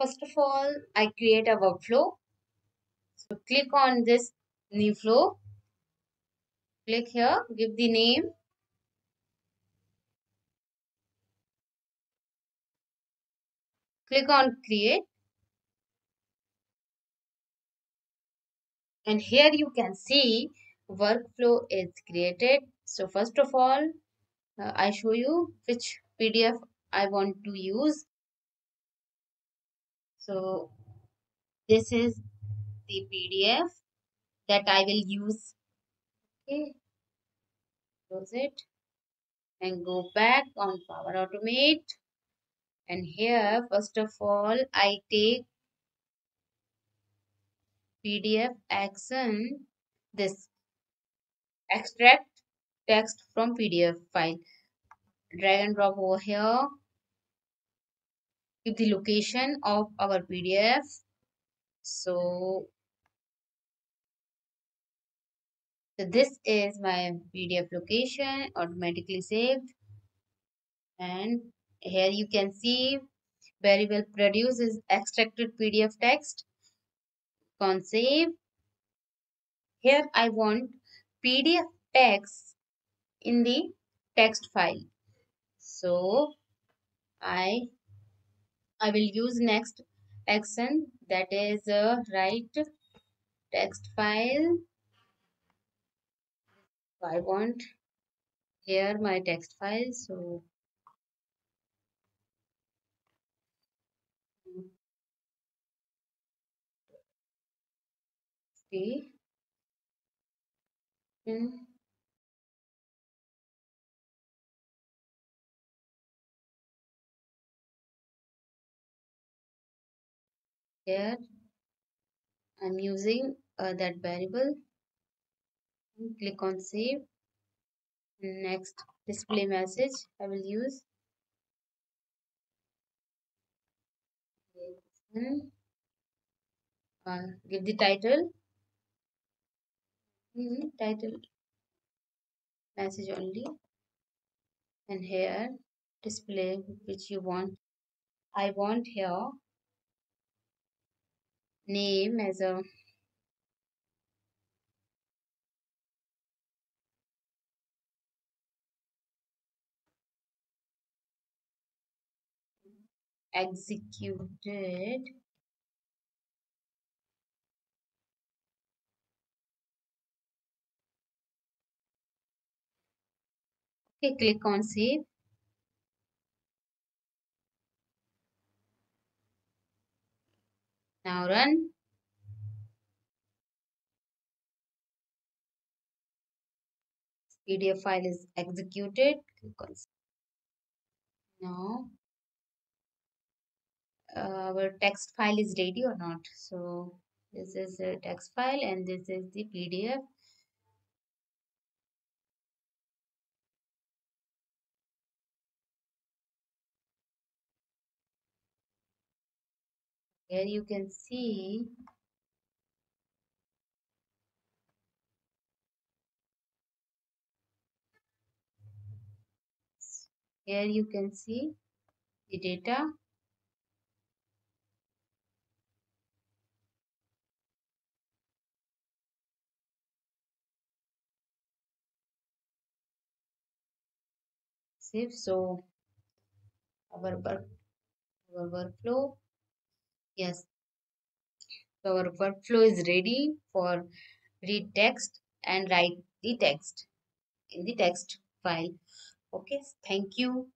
First of all, I create a workflow. So click on this new flow. Click here, give the name. Click on create. And here you can see workflow is created. So first of all, uh, I show you which PDF I want to use. So this is the PDF that I will use. Okay, close it and go back on Power Automate. And here, first of all, I take PDF action, this extract text from PDF file. Drag and drop over here. Give the location of our PDF. So, so this is my PDF location automatically saved. And here you can see very variable produces extracted PDF text. Con save. Here I want PDF text in the text file. So I I will use next action that is uh, write text file. I want here my text file. So see. Hmm. Here. I'm using uh, that variable. Click on save. Next display message I will use. Uh, give the title. Mm -hmm, title. Message only. And here display which you want. I want here name as a executed. Okay click on save now run PDF file is executed. Now uh, our text file is ready or not. So this is a text file and this is the PDF. Here you can see Here you can see the data. Save. So our work, our workflow. Yes. So our workflow is ready for read text and write the text in the text file okay thank you